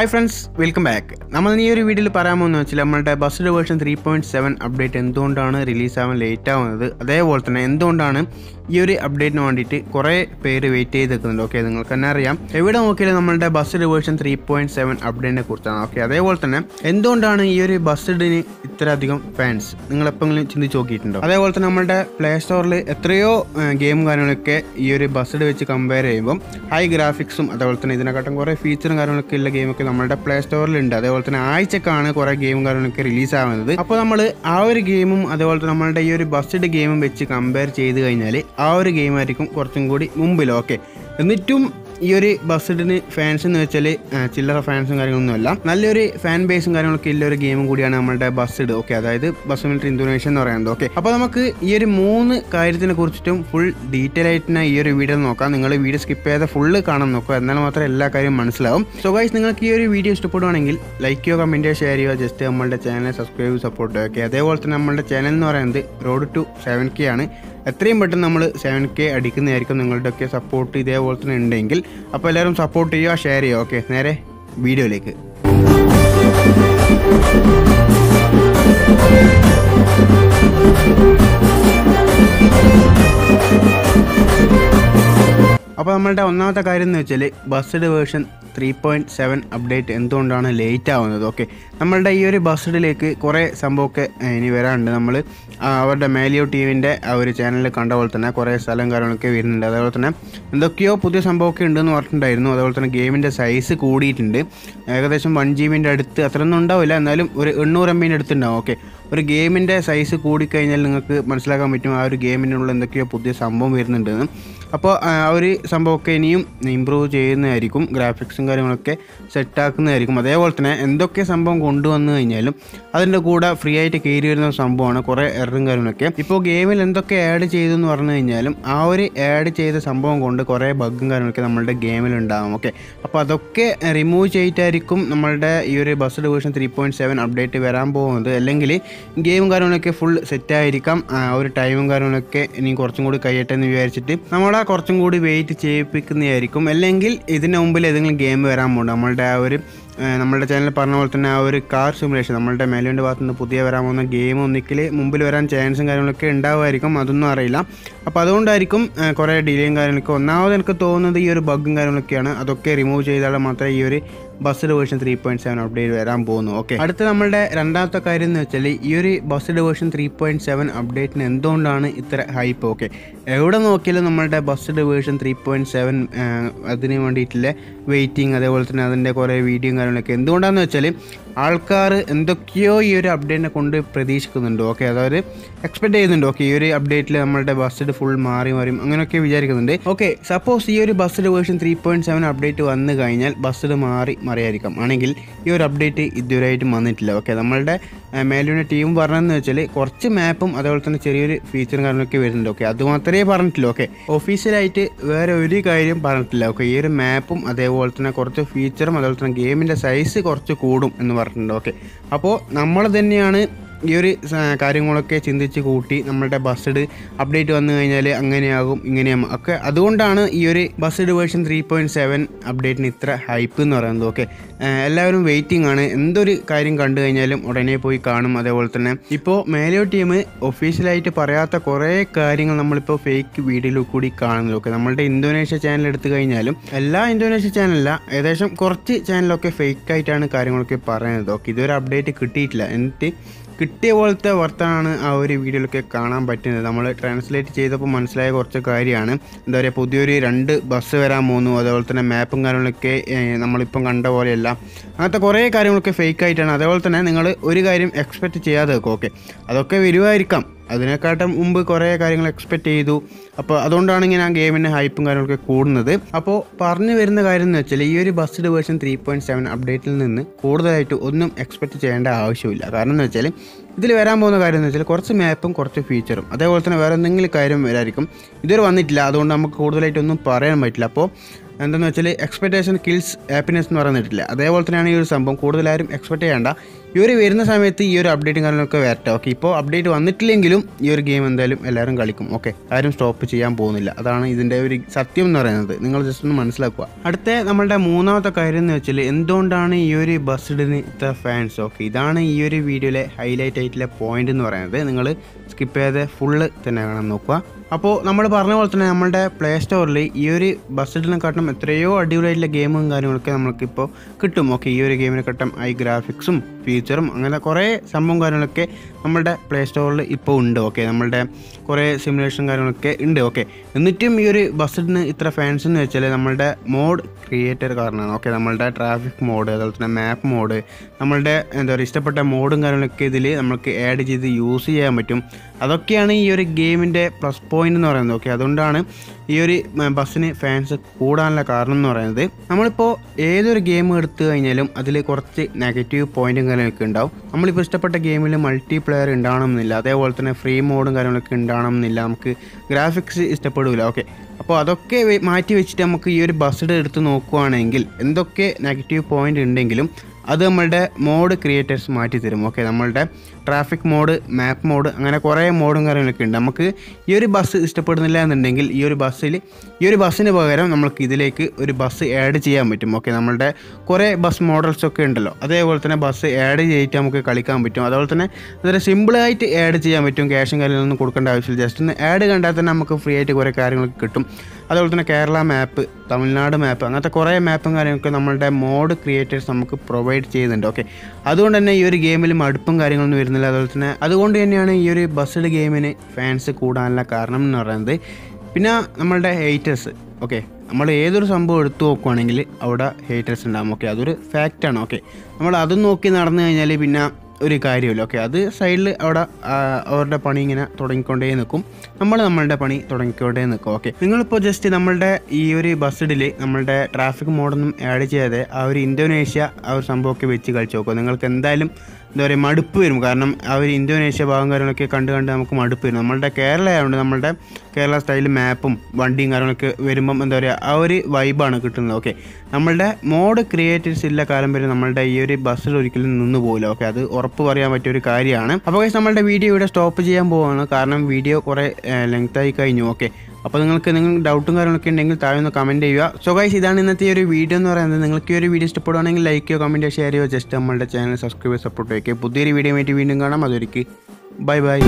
Hi friends welcome back നമ്മൾ ഈ ഒരു വീഡിയോയിൽ പറയാൻ പോകുന്ന വെച്ചാൽ നമ്മളുടെ ബസ്സിലെ version three point seven update എന്തുകൊണ്ടാണ് റിലീസ് ആവാൻ ലേറ്റ് ആവുന്നത്? അതേപോലെ തന്നെ എന്തുകൊണ്ടാണ് ഈ ഒരു അപ്ഡേറ്റിന് വേണ്ടിയിട്ട് കുറേ പേര് വെയിറ്റ് ചെയ്ത് നിൽക്കുന്നുണ്ട് ഓക്കെ നിങ്ങൾക്ക് തന്നെ അറിയാം. എവിടെ നോക്കിയാലും നമ്മളുടെ bus version three point seven അപ്ഡേറ്റിനെ കുറിച്ചാണ്. ഓക്കെ അതേപോലെ തന്നെ എന്തുകൊണ്ടാണ് ഈ ഒരു ബസ്ഡിന് ഇത്രയധികം ഫാൻസ് നിങ്ങൾ എപ്പോഴെങ്കിലും ചിന്തിച്ച് നോക്കിയിട്ടുണ്ടോ? അതേപോലെ തന്നെ നമ്മുടെ പ്ലേ സ്റ്റോറിൽ എത്രയോ ഗെയിം കാര്യങ്ങളൊക്കെ ഈ ഒരു ബസ്ഡ് വെച്ച് കമ്പയർ ചെയ്യുമ്പോൾ ഹൈ ഗ്രാഫിക്സും അതേപോലെ തന്നെ ഇതിനെക്കാട്ടും കുറേ ഫീച്ചറും കാര്യങ്ങളൊക്കെ ഉള്ള ഗെയിമൊക്കെ നമ്മുടെ പ്ലേ സ്റ്റോറിലുണ്ട് അതേപോലെ തന്നെ ആഴ്ചക്കാണ് കുറേ ഗെയിം കാര്യങ്ങളൊക്കെ റിലീസ് ആവുന്നത്. അപ്പോൾ നമ്മൾ ആ ഒരു ഗെയിമും അതേപോലെ തന്നെ നമ്മളുടെ ഈ ഒരു ബസ്ഡ് ഗെയിമും വെച്ച് കമ്പയർ ചെയ്ത് കഴിഞ്ഞാൽ ആ ഒരു ഗെയിം ആയിരിക്കും കുറച്ചും കൂടി മുമ്പിൽ ഓക്കെ എന്നിട്ടും ഈ ഒരു ബസ്സിഡിന് ഫാൻസ് എന്ന് വെച്ചാൽ ചില്ലറ ഫാൻസും കാര്യങ്ങളൊന്നുമല്ല നല്ലൊരു ഫാൻ ബേസും കാര്യങ്ങളൊക്കെ ഉള്ള ഒരു ഗെയിമും കൂടിയാണ് നമ്മുടെ ബസ്സിഡ് ഓക്കെ അതായത് ബസ് മിലിറ്ററി ഇന്തോനേഷ്യ എന്ന് പറയുന്നത് ഓക്കെ അപ്പോൾ നമുക്ക് ഈ ഒരു മൂന്ന് കാര്യത്തിനെ കുറിച്ചിട്ടും ഫുൾ ഡീറ്റെയിൽ ആയിട്ട് ഈ ഒരു വീഡിയോ നോക്കാം. നിങ്ങൾ വീഡിയോ സ്കിപ്പ് ചെയ്യാതെ ഫുള്ള് കാണാൻ നോക്കുക. എന്നാൽ മാത്രമേ എല്ലാ കാര്യവും മനസ്സിലാവും. സോ ഗൈസ് നിങ്ങൾക്ക് ഈ ഒരു വീഡിയോ ഇഷ്ടപ്പെടുവാണെങ്കിൽ ലൈക്ക് ചെയ്യുക ഷെയർ ചെയ്യുക ജസ്റ്റ് നമ്മളുടെ ചാനൽ സബ്സ്ക്രൈബ് സപ്പോർട്ട് ഓക്കെ അതേപോലെ തന്നെ നമ്മുടെ ചാനൽ എന്ന് പറയുന്നത് റോഡ് ടു സെവൻ കെ ആണ്. എത്രയും പെട്ടെന്ന് നമ്മൾ സെവൻ കെ അടിക്കുന്നതായിരിക്കും നിങ്ങളുടെയൊക്കെ സപ്പോർട്ട് ഇതേപോലെ തന്നെ ഉണ്ടെങ്കിൽ. അപ്പോൾ എല്ലാവരും സപ്പോർട്ട് ചെയ്യുക ഷെയർ ചെയ്യുക. ഓക്കെ നേരെ വീഡിയോയിലേക്ക്. അപ്പോൾ നമ്മളുടെ ഒന്നാമത്തെ കാര്യം എന്ന് വെച്ചാൽ Bussid version three point seven update എന്തുകൊണ്ടാണ് ലേറ്റ് ആവുന്നത്? ഓക്കെ നമ്മളുടെ ഈ ഒരു ബസ്ഡിലേക്ക് കുറേ സംഭവമൊക്കെ ഇനി വരാനുണ്ട്. നമ്മൾ അവരുടെ മേലിയോ ടീമിന്റെ ആ ഒരു ചാനലിൽ കണ്ട പോലെ തന്നെ കുറേ സ്ഥലം കാര്യങ്ങളൊക്കെ വരുന്നുണ്ട്. അതേപോലെ തന്നെ എന്തൊക്കെയോ പുതിയ സംഭവമൊക്കെ ഉണ്ടെന്ന് പറഞ്ഞിട്ടുണ്ടായിരുന്നു. അതേപോലെ തന്നെ ഗെയിമിന്റെ സൈസ് കൂടിയിട്ടുണ്ട്. ഏകദേശം വൺ ജി ബിന്റെ അടുത്ത് അത്രയൊന്നും ഉണ്ടാവില്ല. എന്നാലും ഒരു എണ്ണൂറ് എം ബിന്റെ അടുത്തുണ്ടാവും ഓക്കെ ഒരു ഗെയിമിന്റെ സൈസ് കൂടിക്കഴിഞ്ഞാൽ നിങ്ങൾക്ക് മനസ്സിലാക്കാൻ പറ്റും ആ ഒരു ഗെയിമിനുള്ള എന്തൊക്കെയോ പുതിയ സംഭവം വരുന്നുണ്ടെന്ന്. അപ്പോൾ ആ ഒരു സംഭവമൊക്കെ ഇനിയും ഇമ്പ്രൂവ് ചെയ്യുന്നതായിരിക്കും ഗ്രാഫിക്സും കാര്യങ്ങളൊക്കെ സെറ്റാക്കുന്നതായിരിക്കും. അതേപോലെ തന്നെ എന്തൊക്കെ സംഭവം കൊണ്ടുവന്നു കഴിഞ്ഞാലും അതിന്റെ കൂടെ ഫ്രീ ആയിട്ട് കയറി വരുന്ന സംഭവമാണ് കുറേ എററും കാര്യങ്ങളൊക്കെ. ഇപ്പോൾ ഗെയിമിൽ എന്തൊക്കെ ആഡ് ചെയ്തു എന്ന് പറഞ്ഞു കഴിഞ്ഞാലും ആ ഒരു ആഡ് ചെയ്ത സംഭവം കൊണ്ട് കുറേ ബഗ്ഗും കാര്യങ്ങളൊക്കെ നമ്മളുടെ ഗെയിമിൽ ഉണ്ടാകും ഓക്കെ അപ്പോൾ അതൊക്കെ റിമൂവ് ചെയ്തിട്ടായിരിക്കും നമ്മളുടെ ഈ ഒരു bus division three point seven update വരാൻ പോകുന്നത്. അല്ലെങ്കിൽ ഗെയിമും കാര്യങ്ങളൊക്കെ ഫുൾ സെറ്റായിരിക്കാം ആ ഒരു ടൈമും കാര്യങ്ങളൊക്കെ ഇനി കുറച്ചും കൂടി കഴിയട്ടെ എന്ന് വിചാരിച്ചിട്ട് നമ്മളെ കുറച്ചും കൂടി വെയിറ്റ് ചെയ്യിപ്പിക്കുന്നതായിരിക്കും. അല്ലെങ്കിൽ ഇതിന് മുമ്പിൽ ഏതെങ്കിലും ഗെയിം വരാൻ പോകുന്നുണ്ട് നമ്മളുടെ ആ ഒരു നമ്മുടെ ചാനൽ പറഞ്ഞ പോലെ തന്നെ ആ ഒരു കാർ സിമുലേഷൻ നമ്മളുടെ മേലുവിന്റെ ഭാഗത്തു നിന്ന് പുതിയ വരാൻ പോകുന്ന ഗെയിം ഒന്നിക്കൽ മുമ്പിൽ വരാൻ ചാൻസും കാര്യങ്ങളൊക്കെ ഉണ്ടാവുമായിരിക്കും. അതൊന്നും അറിയില്ല. അപ്പോൾ അതുകൊണ്ടായിരിക്കും കുറേ ഡിലേയും കാര്യങ്ങളൊക്കെ ഒന്നാമത് എനിക്ക് തോന്നുന്നത് ഈ ഒരു ബഗ്ഗും കാര്യങ്ങളൊക്കെയാണ്. അതൊക്കെ റിമൂവ് ചെയ്താൽ മാത്രമേ ഈ ഒരു Bussid version three point seven update വരാൻ പോകുന്നു. ഓക്കെ അടുത്ത നമ്മളുടെ രണ്ടാമത്തെ കാര്യം എന്ന് വെച്ചാൽ ഈ ഒരു Bussid version three point seven അപ്ഡേറ്റിന് എന്തുകൊണ്ടാണ് ഇത്ര ഹൈപ്പ് ഓക്കെ എവിടെ നോക്കിയാലും നമ്മളുടെ Bussid version three point seven അതിന് വേണ്ടിയിട്ടുള്ള വെയിറ്റിംഗ് അതേപോലെ തന്നെ അതിന്റെ കുറേ വീഡിയോയും കാര്യങ്ങളൊക്കെ. എന്തുകൊണ്ടാണെന്ന് വെച്ചാൽ ആൾക്കാർ എന്തൊക്കെയോ ഈ ഒരു അപ്ഡേറ്റിനെ കൊണ്ട് പ്രതീക്ഷിക്കുന്നുണ്ട്. ഓക്കെ അതായത് എക്സ്പെക്ട് ചെയ്യുന്നുണ്ട്. ഓക്കെ ഈ ഒരു അപ്ഡേറ്റിൽ നമ്മളുടെ ബസ്ഡ് ഫുൾ മാറി മാറിയും അങ്ങനെയൊക്കെ വിചാരിക്കുന്നുണ്ട്. ഓക്കെ സപ്പോസ് ഈ ഒരു Bussid version three point seven update വന്നു കഴിഞ്ഞാൽ ബസ്സിൽ മാറി മറിയായിരിക്കാം ആണെങ്കിൽ ഈ ഒരു അപ്ഡേറ്റ് ഇതുവരെയായിട്ടും വന്നിട്ടില്ല. ഓക്കെ നമ്മളുടെ മേലൂടെ ടീം പറഞ്ഞതെന്ന് വെച്ചാൽ കുറച്ച് മാപ്പും അതേപോലെ തന്നെ ചെറിയൊരു ഫീച്ചറും കാര്യങ്ങളൊക്കെ വരുന്നുണ്ട്. ഓക്കെ അത് മാത്രമേ പറഞ്ഞിട്ടില്ല ഓക്കെ ഒഫീഷ്യലായിട്ട് വേറെ ഒരു കാര്യം പറഞ്ഞിട്ടില്ല. ഓക്കെ ഈ ഒരു മാപ്പും അതേപോലെ തന്നെ കുറച്ച് ഫീച്ചറും അതേപോലെ തന്നെ ഗെയിമിന്റെ സൈസ് കുറച്ച് കൂടും എന്ന് പറഞ്ഞിട്ടുണ്ട്. ഓക്കെ അപ്പോൾ നമ്മൾ തന്നെയാണ് ഈ ഒരു കാര്യങ്ങളൊക്കെ ചിന്തിച്ച് കൂട്ടി നമ്മളുടെ ബസ്ഡ് അപ്ഡേറ്റ് വന്നു കഴിഞ്ഞാൽ അങ്ങനെയാകും ഇങ്ങനെയാകും. ഒക്കെ അതുകൊണ്ടാണ് ഈ ഒരു Bussid version three point seven അപ്ഡേറ്റിന് ഇത്ര ഹൈപ്പ് എന്ന് പറയുന്നത് ഓക്കെ എല്ലാവരും വെയിറ്റിംഗ് ആണ്. എന്തൊരു കാര്യം കണ്ടു കഴിഞ്ഞാലും ഉടനെ പോയി കാണും അതേപോലെ തന്നെ. ഇപ്പോൾ മേലോ ടീം ഒഫീഷ്യലായിട്ട് പറയാത്ത കുറേ കാര്യങ്ങൾ നമ്മളിപ്പോൾ ഫേക്ക് വീഡിയോയിൽ കൂടി കാണുന്നത് ഓക്കെ നമ്മളുടെ ഇന്തോനേഷ്യ ചാനൽ എടുത്തു കഴിഞ്ഞാലും എല്ലാ ഇന്തോനേഷ്യ ചാനലല്ല ഏകദേശം കുറച്ച് ചാനലൊക്കെ ഫേക്ക് ആയിട്ടാണ് കാര്യങ്ങളൊക്കെ പറയുന്നത് ഓക്കെ ഇതൊരു അപ്ഡേറ്റ് കിട്ടിയിട്ടില്ല. എന്നിട്ട് കിട്ടിയ പോലത്തെ വർത്താണ് ആ ഒരു വീഡിയോയിലൊക്കെ കാണാൻ പറ്റുന്നത്. നമ്മൾ ട്രാൻസ്ലേറ്റ് ചെയ്തപ്പോൾ മനസ്സിലായ കുറച്ച് കാര്യമാണ്. എന്താ പറയുക പുതിയൊരു രണ്ട് ബസ് വരാൻ പോകുന്നു അതേപോലെ തന്നെ മാപ്പും കാര്യങ്ങളൊക്കെ നമ്മളിപ്പം കണ്ട പോലെയല്ല. അങ്ങനത്തെ കുറേ കാര്യങ്ങളൊക്കെ ഫേക്ക് ആയിട്ടാണ്. അതേപോലെ തന്നെ നിങ്ങൾ ഒരു കാര്യം എക്സ്പെക്റ്റ് ചെയ്യാതെ വെക്കും ഓക്കെ അതൊക്കെ വരുമായിരിക്കാം. അതിനെക്കാട്ടും മുമ്പ് കുറേ കാര്യങ്ങൾ എക്സ്പെക്റ്റ് ചെയ്തു. അപ്പോൾ അതുകൊണ്ടാണ് ഇങ്ങനെ ആ ഗെയിമിന്റെ ഹൈപ്പും കാര്യങ്ങളൊക്കെ കൂടുന്നത്. അപ്പോൾ പറഞ്ഞു വരുന്ന കാര്യം എന്ന് വെച്ചാൽ ഈ ഒരു Bussid version three point seven അപ്ഡേറ്റിൽ നിന്ന് കൂടുതലായിട്ട് ഒന്നും എക്സ്പെക്റ്റ് ചെയ്യേണ്ട ആവശ്യമില്ല. കാരണം എന്ന് വെച്ചാൽ ഇതിൽ വരാൻ പോകുന്ന കാര്യം എന്ന് വെച്ചാൽ കുറച്ച് മാപ്പും കുറച്ച് ഫീച്ചറും അതേപോലെ തന്നെ വേറെ എന്തെങ്കിലും കാര്യം വരായിരിക്കും ഇതുവരെ വന്നിട്ടില്ല. അതുകൊണ്ട് നമുക്ക് കൂടുതലായിട്ട് ഒന്നും പറയാൻ പറ്റില്ല. അപ്പോൾ എന്താണെന്ന് വെച്ചാൽ എക്സ്പെക്ടേഷൻ കിൽസ് ഹാപ്പിനെസ് എന്ന് പറയുന്നിട്ടില്ല അതേപോലെ തന്നെയാണ് ഈ ഒരു സംഭവം. കൂടുതലാരും എക്സ്പെക്ട് ചെയ്യേണ്ട ഒരു വരുന്ന സമയത്ത് ഈ ഒരു അപ്ഡേറ്റും കാര്യങ്ങളൊക്കെ വരട്ടെ. ഓക്കെ ഇപ്പോൾ അപ്ഡേറ്റ് വന്നിട്ടില്ലെങ്കിലും ഈ ഒരു ഗെയിം എന്തായാലും എല്ലാവരും കളിക്കും. ഓക്കെ ആരും സ്റ്റോപ്പ് ചെയ്യാൻ പോകുന്നില്ല. അതാണ് ഇതിന്റെ ഒരു സത്യം എന്ന് പറയുന്നത്. നിങ്ങൾ ജസ്റ്റ് ഒന്ന് മനസ്സിലാക്കുക. അടുത്ത നമ്മളുടെ മൂന്നാമത്തെ കാര്യം എന്ന് വെച്ചാൽ എന്തുകൊണ്ടാണ് ഈ ഒരു ബസ്ഡിന് ഇത്ര ഫാൻസ് ഓക്കെ ഇതാണ് ഈ ഒരു വീഡിയോയിലെ ഹൈലൈറ്റ് ആയിട്ടുള്ള പോയിന്റ് എന്ന് പറയുന്നത്. നിങ്ങൾ സ്കിപ്പ് ചെയ്ത് ഫുള്ള് തന്നെ കാണാൻ നോക്കുക. അപ്പോൾ നമ്മൾ പറഞ്ഞ പോലെ തന്നെ നമ്മുടെ പ്ലേ സ്റ്റോറിൽ ഈ ഒരു ബസ്സിഡിനെക്കാട്ടും എത്രയോ അടിപൊളിയായിട്ടുള്ള ഗെയിമും കാര്യങ്ങളൊക്കെ നമുക്കിപ്പോൾ കിട്ടും. ഓക്കെ ഈ ഒരു ഗെയിമിനെക്കാട്ടും ഐ ഗ്രാഫിക്സും ഫീച്ചറും അങ്ങനെ കുറേ സംഭവം കാര്യങ്ങളൊക്കെ നമ്മുടെ പ്ലേ സ്റ്റോറിൽ ഇപ്പോൾ ഉണ്ട് ഓക്കെ നമ്മളുടെ കുറേ സിമുലേഷൻ കാര്യങ്ങളൊക്കെ ഉണ്ട് ഓക്കെ എന്നിട്ടും ഈ ഒരു ബസ്സിന് ഇത്ര ഫാൻസ് എന്ന് വെച്ചാൽ നമ്മളുടെ മോഡ് ക്രിയേറ്റർ കാരണമാണ് ഓക്കെ നമ്മളുടെ ട്രാഫിക് മോഡ് അതുപോലെ തന്നെ മാപ്പ് മോഡ് നമ്മളുടെ എന്താ പറയുക ഇഷ്ടപ്പെട്ട മോഡും കാര്യങ്ങളൊക്കെ ഇതിൽ നമുക്ക് ആഡ് ചെയ്ത് യൂസ് ചെയ്യാൻ പറ്റും. അതൊക്കെയാണ് ഈ ഒരു ഗെയിമിന്റെ പ്ലസ് പോയിന്റ് എന്ന് പറയുന്നത് ഓക്കെ അതുകൊണ്ടാണ് ഈ ഒരു ബസ്സിന് ഫാൻസ് കൂടാനുള്ള കാരണം എന്ന് പറയുന്നത്. നമ്മളിപ്പോൾ ഏതൊരു ഗെയിം എടുത്തു കഴിഞ്ഞാലും അതിൽ കുറച്ച് നെഗറ്റീവ് പോയിന്റും കാര്യങ്ങളൊക്കെ ഉണ്ടാവും. നമ്മളിപ്പോൾ ഇഷ്ടപ്പെട്ട ഗെയിമിൽ മൾട്ടി പ്ലെയർ ഉണ്ടാകണമെന്നില്ല അതേപോലെ തന്നെ ഫ്രീ മോഡും കാര്യങ്ങളൊക്കെ ഉണ്ടാകണമെന്നില്ല നമുക്ക് ഗ്രാഫിക്സ് ഇഷ്ടപ്പെടില്ല ഓക്കെ അപ്പോൾ അതൊക്കെ മാറ്റി വെച്ചിട്ട് നമുക്ക് ഈ ഒരു ബസ്സിഡ് എടുത്ത് നോക്കുവാണെങ്കിൽ എന്തൊക്കെ നെഗറ്റീവ് പോയിന്റ് ഉണ്ടെങ്കിലും അത് നമ്മളുടെ മോഡ് ക്രിയേറ്റേഴ്സ് മാറ്റി തരും. ഓക്കെ നമ്മളുടെ ട്രാഫിക് മോഡ് മാപ്പ് മോഡ് അങ്ങനെ കുറേ മോഡും കാര്യങ്ങളൊക്കെ ഉണ്ട്. നമുക്ക് ഈ ഒരു ബസ് ഇഷ്ടപ്പെടുന്നില്ല എന്നുണ്ടെങ്കിൽ ഈ ഒരു ബസ്സിൽ ഈ ഒരു ബസ്സിന് പകരം നമുക്ക് ഇതിലേക്ക് ഒരു ബസ് ആഡ് ചെയ്യാൻ പറ്റും. ഓക്കെ നമ്മളുടെ കുറേ ബസ് മോഡൽസ് ഒക്കെ ഉണ്ടല്ലോ. അതേപോലെ തന്നെ ബസ് ആഡ് ചെയ്തിട്ട് നമുക്ക് കളിക്കാൻ പറ്റും. അതുപോലെ തന്നെ വളരെ സിമ്പിളായിട്ട് ആഡ് ചെയ്യാൻ പറ്റും. ക്യാഷും കാര്യങ്ങളൊന്നും കൊടുക്കേണ്ട ആവശ്യമില്ല. ജസ്റ്റ് ഒന്ന് ആഡ് കണ്ടാൽ തന്നെ നമുക്ക് ഫ്രീ ആയിട്ട് കുറേ കാര്യങ്ങളൊക്കെ കിട്ടും. അതുപോലെ തന്നെ കേരള മാപ്പ് തമിഴ്നാട് മാപ്പ് അങ്ങനത്തെ കുറേ മാപ്പും കാര്യങ്ങളൊക്കെ നമ്മളുടെ മോഡ് ക്രിയേറ്റേഴ്സ് നമുക്ക് പ്രൊവൈഡ് ചെയ്യുന്നുണ്ട്. ഓക്കെ അതുകൊണ്ട് തന്നെ ഈ ഒരു ഗെയിമിൽ മടുപ്പും കാര്യങ്ങളൊന്നും വരുന്നില്ല. അതുപോലെ തന്നെ അതുകൊണ്ട് തന്നെയാണ് ഈ ഒരു ബസ്ഡ് ഗെയിമിന് ഫാൻസ് കൂടാനുള്ള കാരണം എന്ന് പറയുന്നത്. പിന്നെ നമ്മളുടെ ഹേറ്റേഴ്സ് ഓക്കെ നമ്മൾ ഏതൊരു സംഭവം എടുത്തു നോക്കുവാണെങ്കിൽ അവിടെ ഹേറ്റേഴ്സ് ഉണ്ടാകും ഓക്കെ അതൊരു ഫാക്റ്റാണ് ഓക്കെ നമ്മൾ അതും നോക്കി നടന്നു കഴിഞ്ഞാൽ പിന്നെ ഒരു കാര്യമില്ല. ഓക്കെ അത് സൈഡിൽ അവിടെ അവരുടെ പണി ഇങ്ങനെ തുടങ്ങിക്കൊണ്ടേ നിൽക്കും. നമ്മൾ നമ്മളുടെ പണി തുടങ്ങിക്കൊണ്ടേ നിൽക്കും. ഓക്കെ നിങ്ങളിപ്പോൾ ജസ്റ്റ് നമ്മളുടെ ഈ ഒരു ബസ് ഡിലെ നമ്മളുടെ ട്രാഫിക് മോഡൊന്നും ആഡ് ചെയ്യാതെ ആ ഒരു ഇന്തോനേഷ്യ ആ ഒരു സംഭവമൊക്കെ വെച്ച് കളിച്ച് നോക്കുക നിങ്ങൾക്ക് എന്തായാലും എന്താ പറയുക മടുപ്പ് വരും. കാരണം ആ ഒരു ഇന്തോനേഷ്യ ഭാഗം കാര്യങ്ങളൊക്കെ കണ്ട് കണ്ട് നമുക്ക് മടുപ്പ് വരും. നമ്മളുടെ കേരള ആയതുകൊണ്ട് നമ്മളുടെ കേരള സ്റ്റൈൽ മാപ്പും വണ്ടിയും കാര്യങ്ങളൊക്കെ വരുമ്പം എന്താ പറയുക ആ ഒരു വൈബാണ് കിട്ടുന്നത്. ഓക്കെ നമ്മളുടെ മോഡ് ക്രിയേറ്റേഴ്സ് ഇല്ല കാലം വരെ നമ്മളുടെ ഈ ഒരു ബസ്സിൽ ഒരിക്കലും നിന്ന് പോകില്ല ഓക്കെ അത് ഉറപ്പ് പറയാൻ പറ്റിയ ഒരു കാര്യമാണ്. അപ്പോൾ നമ്മളുടെ വീഡിയോ ഇവിടെ സ്റ്റോപ്പ് ചെയ്യാൻ പോവാണ്. കാരണം വീഡിയോ കുറേ ലെങ്ത് ആയി കഴിഞ്ഞു. ഓക്കെ അപ്പോൾ നിങ്ങൾക്ക് എന്തെങ്കിലും ഡൗട്ടും കാര്യങ്ങളൊക്കെ ഉണ്ടെങ്കിൽ താഴെ ഒന്ന് കമന്റ് ചെയ്യുക. സോ ഗൈസ് ഇതാണ് ഇന്നത്തെ ഒരു വീഡിയോ എന്ന് പറയുന്നത്. നിങ്ങൾക്ക് ഈ ഒരു വീഡിയോ ഇഷ്ടപ്പെടുവാണെങ്കിൽ ലൈക്ക് ചെയ്യുക ഷെയർ ചെയ്യുക ജസ്റ്റ് നമ്മളുടെ ചാനൽ സബ്സ്ക്രൈബ് സപ്പോർട്ട് ചെയ്യുക. പുതിയൊരു വീഡിയോ ആയിട്ട് വീണ്ടും കാണാം. അതൊരിക്കൽ ബൈ ബൈ